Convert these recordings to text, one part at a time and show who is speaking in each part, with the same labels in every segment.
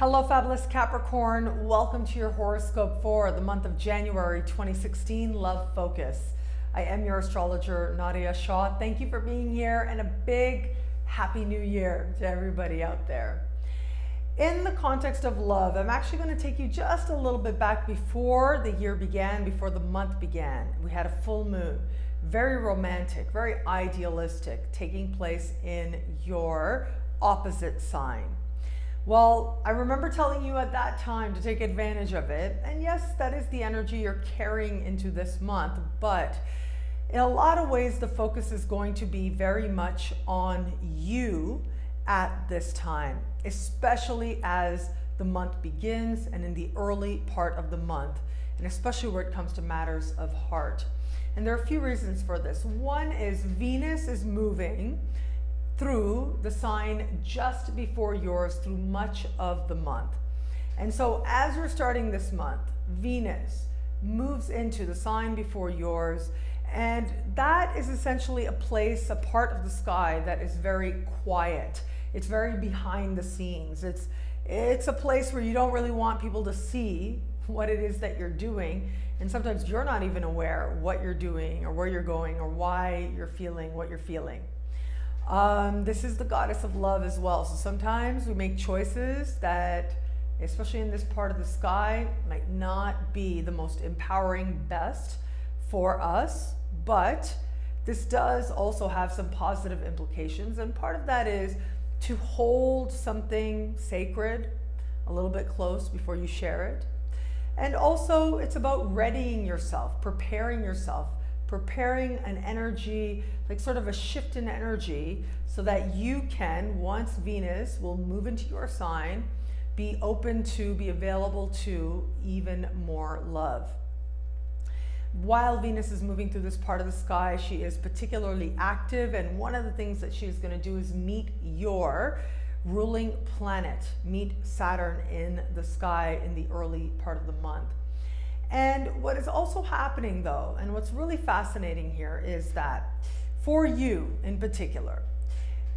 Speaker 1: Hello, fabulous Capricorn. Welcome to your horoscope for the month of January 2016, Love Focus. I am your astrologer, Nadiya Shah. Thank you for being here and a big happy new year to everybody out there. In the context of love, I'm actually going to take you just a little bit back before the year began, before the month began. We had a full moon, very romantic, very idealistic, taking place in your opposite sign. Well, I remember telling you at that time to take advantage of it. And yes, that is the energy you're carrying into this month, but in a lot of ways, the focus is going to be very much on you at this time, especially as the month begins and in the early part of the month, and especially where it comes to matters of heart. And there are a few reasons for this. One is Venus is moving through the sign just before yours through much of the month. And so as we're starting this month, Venus moves into the sign before yours. And that is essentially a place, a part of the sky that is very quiet. It's very behind the scenes. It's, it's a place where you don't really want people to see what it is that you're doing. And sometimes you're not even aware what you're doing or where you're going or why you're feeling what you're feeling. Um, this is the goddess of love as well. So sometimes we make choices that, especially in this part of the sky, might not be the most empowering best for us, but this does also have some positive implications. And part of that is to hold something sacred a little bit close before you share it. And also, it's about readying yourself, preparing yourself preparing an energy, like sort of a shift in energy, so that you can, once Venus will move into your sign, be open to, be available to even more love. While Venus is moving through this part of the sky, she is particularly active, and one of the things that she is going to do is meet your ruling planet, meet Saturn in the sky in the early part of the month. And what is also happening though, and what's really fascinating here is that for you in particular,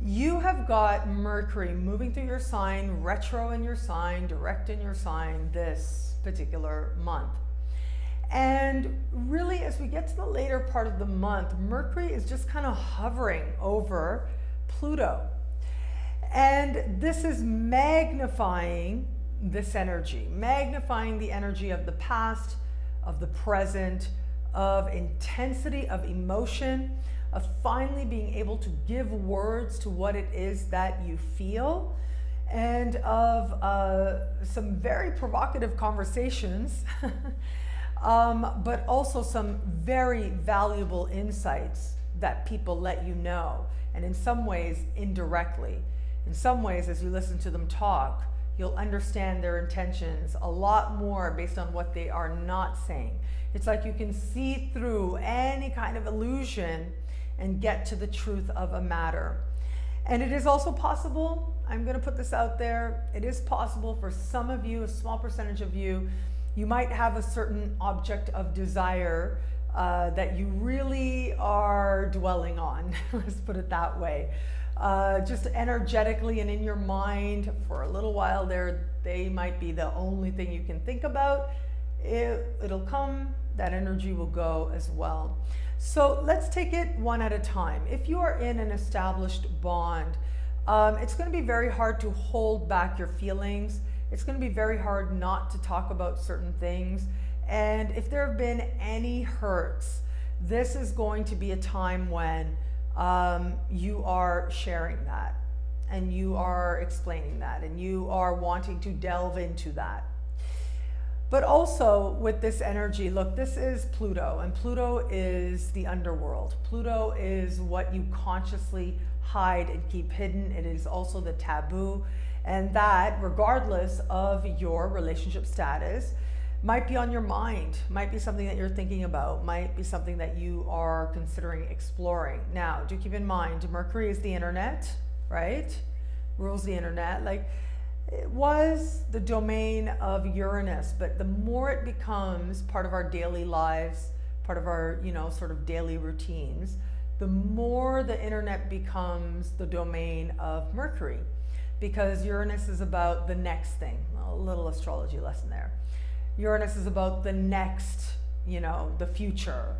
Speaker 1: you have got Mercury moving through your sign, retro in your sign, direct in your sign this particular month. And really, as we get to the later part of the month, Mercury is just kind of hovering over Pluto. And this is magnifying this energy, magnifying the energy of the past, of the present, of intensity of emotion, of finally being able to give words to what it is that you feel, and of uh, some very provocative conversations, um, but also some very valuable insights that people let you know, and in some ways, indirectly. In some ways, as you listen to them talk, you'll understand their intentions a lot more based on what they are not saying. It's like you can see through any kind of illusion and get to the truth of a matter. And it is also possible, I'm going to put this out there, it is possible for some of you, a small percentage of you, you might have a certain object of desire uh, that you really are dwelling on. Let's put it that way uh, just energetically and in your mind for a little while there, they might be the only thing you can think about. It, it'll come, that energy will go as well. So let's take it one at a time. If you are in an established bond, um, it's going to be very hard to hold back your feelings. It's going to be very hard not to talk about certain things. And if there have been any hurts, this is going to be a time when um, you are sharing that and you are explaining that and you are wanting to delve into that. But also with this energy, look, this is Pluto, and Pluto is the underworld. Pluto is what you consciously hide and keep hidden. It is also the taboo, and that, regardless of your relationship status, might be on your mind, might be something that you're thinking about, might be something that you are considering exploring. Now, do keep in mind, Mercury is the internet, right? Rules the internet. Like, it was the domain of Uranus, but the more it becomes part of our daily lives, part of our, you know, sort of daily routines, the more the internet becomes the domain of Mercury. because Uranus is about the next thing. A little astrology lesson there. Uranus is about the next, you know, the future,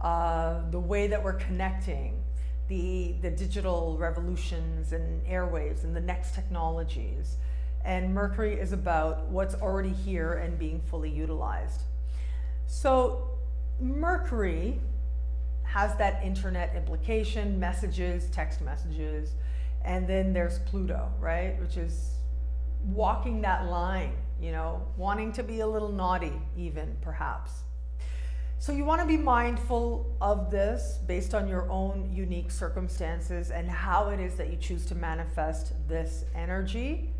Speaker 1: uh, the way that we're connecting, the, the digital revolutions and airwaves and the next technologies. And Mercury is about what's already here and being fully utilized. So, Mercury has that internet implication, messages, text messages, and then there's Pluto, right? Which is walking that line, you know, wanting to be a little naughty, even perhaps. So you want to be mindful of this based on your own unique circumstances and how it is that you choose to manifest this energy.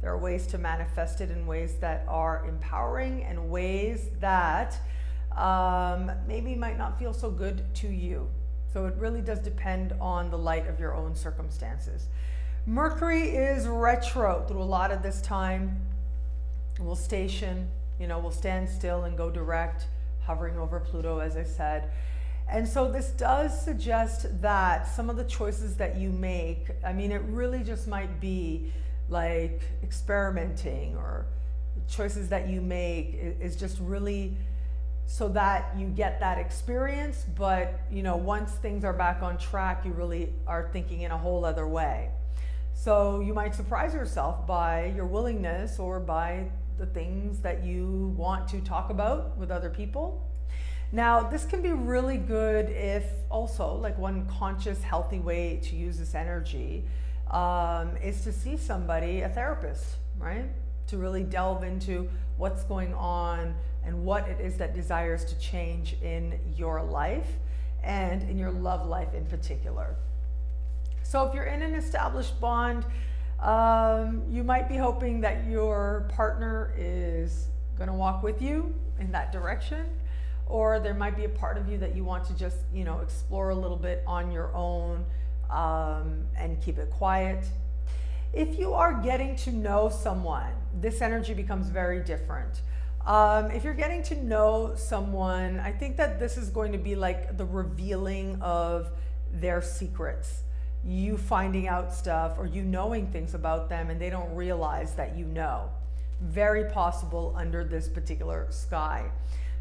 Speaker 1: There are ways to manifest it in ways that are empowering and ways that um, maybe might not feel so good to you. So it really does depend on the light of your own circumstances. Mercury is retro through a lot of this time. We'll station, you know, we'll stand still and go direct, hovering over Pluto, as I said. And so this does suggest that some of the choices that you make, I mean, it really just might be like experimenting or choices that you make is just really so that you get that experience but you know once things are back on track you really are thinking in a whole other way so you might surprise yourself by your willingness or by the things that you want to talk about with other people now this can be really good if also like one conscious healthy way to use this energy um, is to see somebody a therapist right to really delve into what's going on and what it is that desires to change in your life and in your love life in particular. So, if you're in an established bond, um, you might be hoping that your partner is going to walk with you in that direction, or there might be a part of you that you want to just, you know, explore a little bit on your own um, and keep it quiet. If you are getting to know someone, this energy becomes very different. Um, if you're getting to know someone, I think that this is going to be like the revealing of their secrets. You finding out stuff or you knowing things about them and they don't realize that you know. Very possible under this particular sky.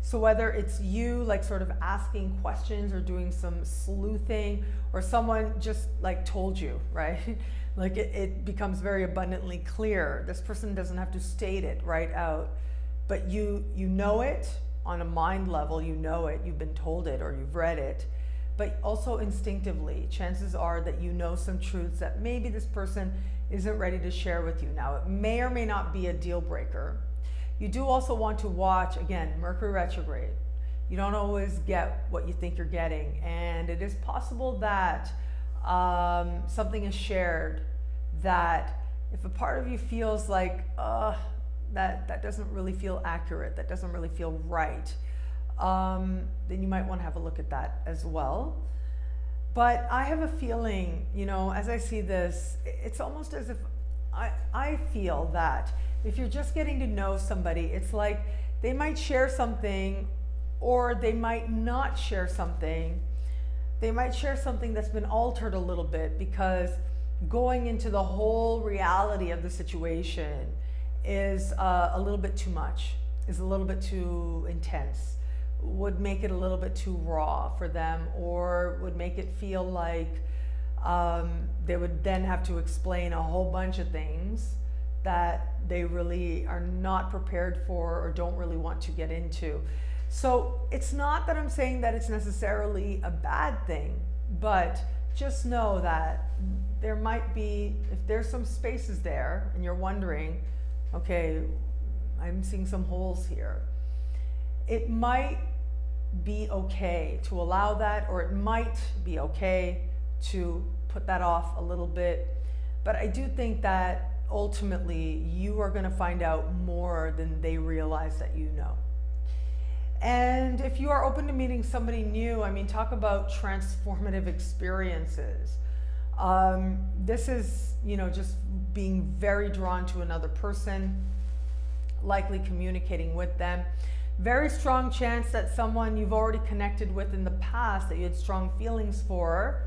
Speaker 1: So, whether it's you like sort of asking questions or doing some sleuthing, or someone just like told you, right? like it, it becomes very abundantly clear. This person doesn't have to state it right out but you you know it on a mind level you know it you've been told it or you've read it but also instinctively chances are that you know some truths that maybe this person isn't ready to share with you. Now it may or may not be a deal breaker. You do also want to watch again mercury retrograde. You don't always get what you think you're getting and it is possible that um, something is shared that if a part of you feels like uh, that, that doesn't really feel accurate, that doesn't really feel right, um, then you might want to have a look at that as well. But I have a feeling, you know, as I see this, it's almost as if I, I feel that if you're just getting to know somebody, it's like they might share something or they might not share something. They might share something that's been altered a little bit because going into the whole reality of the situation is uh, a little bit too much, is a little bit too intense, would make it a little bit too raw for them, or would make it feel like um, they would then have to explain a whole bunch of things that they really are not prepared for or don't really want to get into. So it's not that I'm saying that it's necessarily a bad thing, but just know that there might be, if there's some spaces there and you're wondering, okay, I'm seeing some holes here. It might be okay to allow that, or it might be okay to put that off a little bit. But I do think that ultimately you are going to find out more than they realize that you know. And if you are open to meeting somebody new, I mean, talk about transformative experiences. Um, this is, you know, just being very drawn to another person, likely communicating with them. Very strong chance that someone you've already connected with in the past that you had strong feelings for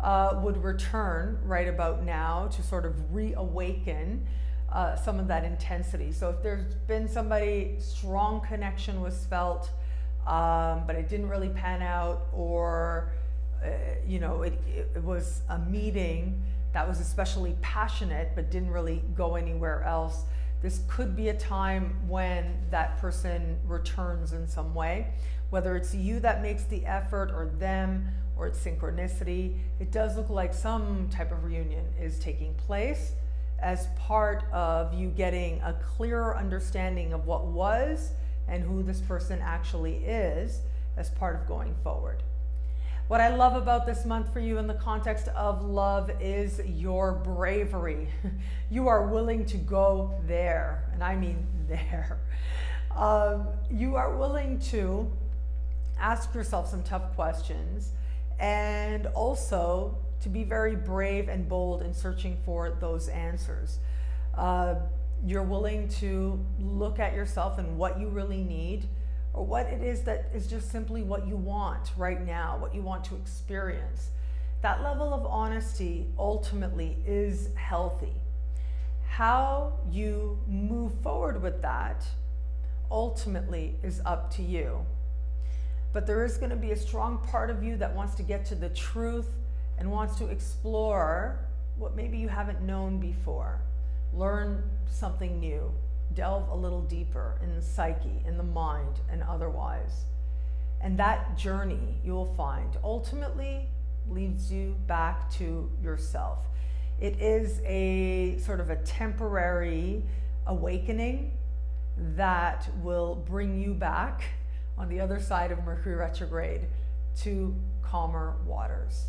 Speaker 1: uh, would return right about now to sort of reawaken uh, some of that intensity. So if there's been somebody strong connection was felt, um, but it didn't really pan out, or uh, you know it, it was a meeting that was especially passionate but didn't really go anywhere else. This could be a time when that person returns in some way, whether it's you that makes the effort or them or it's synchronicity. It does look like some type of reunion is taking place as part of you getting a clearer understanding of what was and who this person actually is as part of going forward. What I love about this month for you in the context of love is your bravery. you are willing to go there, and I mean there. Um, you are willing to ask yourself some tough questions and also to be very brave and bold in searching for those answers. Uh, you're willing to look at yourself and what you really need or what it is that is just simply what you want right now, what you want to experience. That level of honesty ultimately is healthy. How you move forward with that ultimately is up to you. But there is going to be a strong part of you that wants to get to the truth and wants to explore what maybe you haven't known before. Learn something new, delve a little deeper in the psyche, in the mind, and otherwise. And that journey you will find ultimately leads you back to yourself. It is a sort of a temporary awakening that will bring you back on the other side of Mercury retrograde to calmer waters.